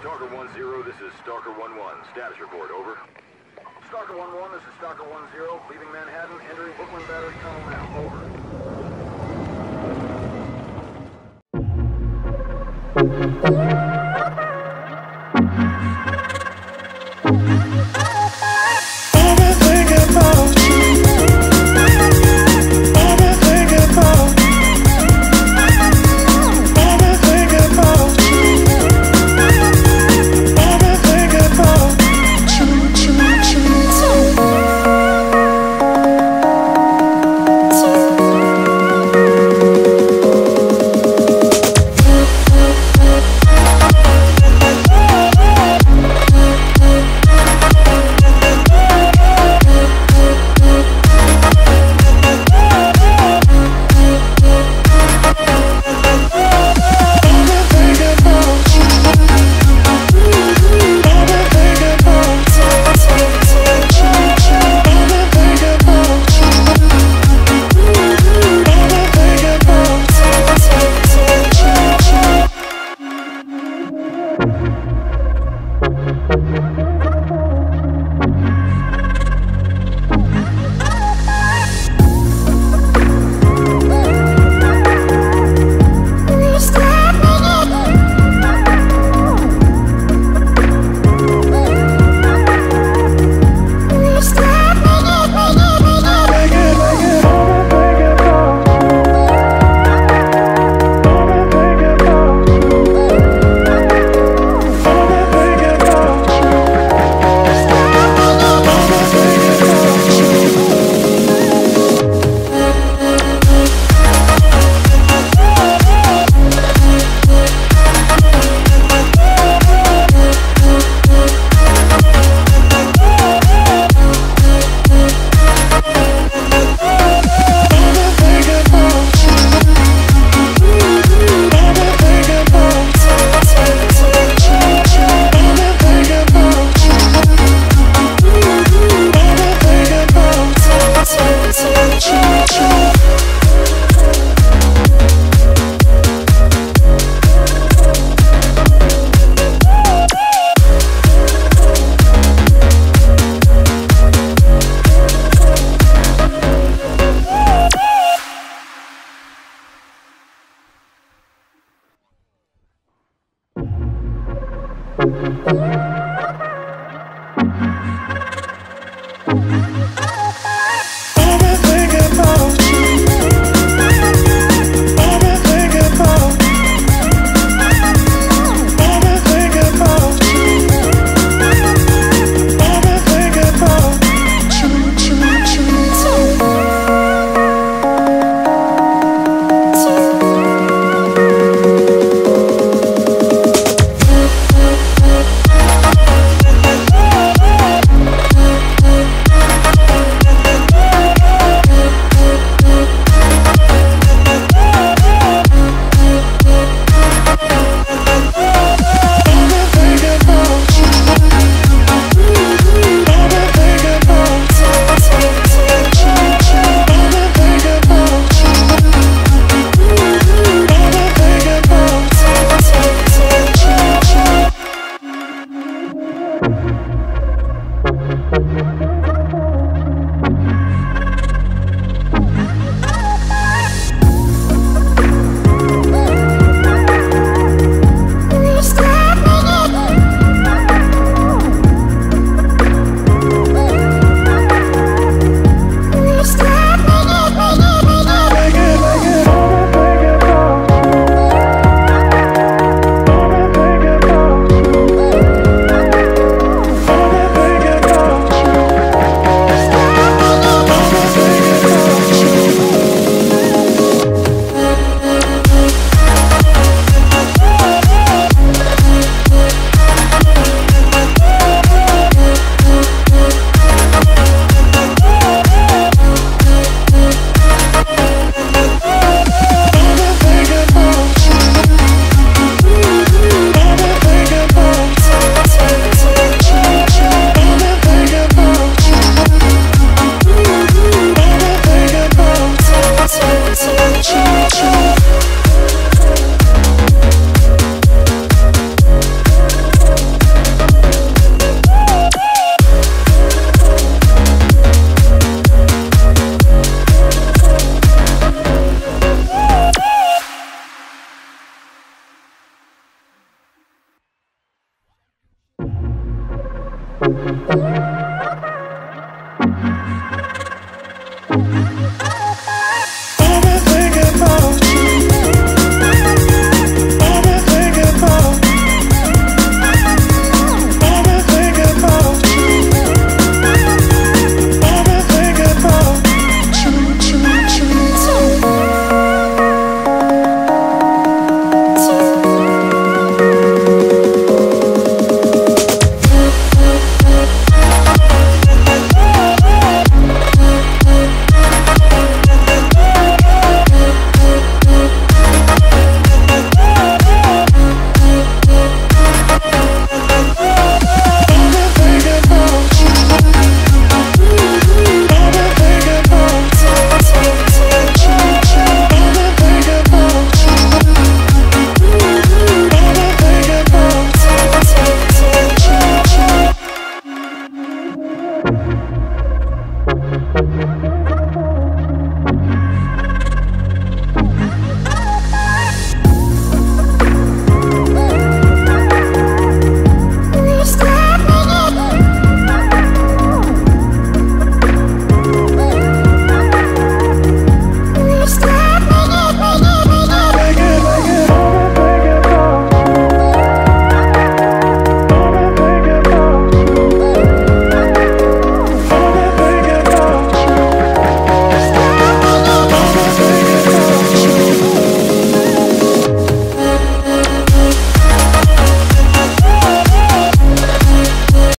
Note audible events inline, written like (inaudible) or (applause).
Stalker 1-0, this is Stalker 1-1. Status report, over. Stalker 1-1, this is Stalker 1-0. Leaving Manhattan, entering Brooklyn Battery Tunnel now. Over. (laughs) Música